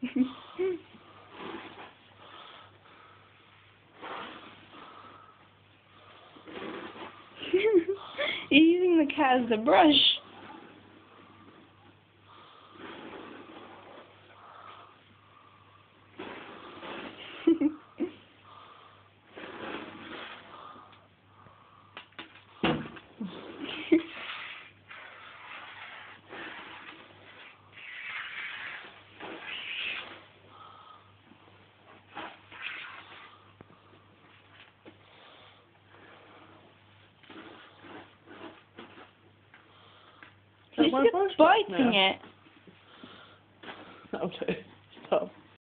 You're using the cat as a brush. He's just biting now. it. Okay, stop.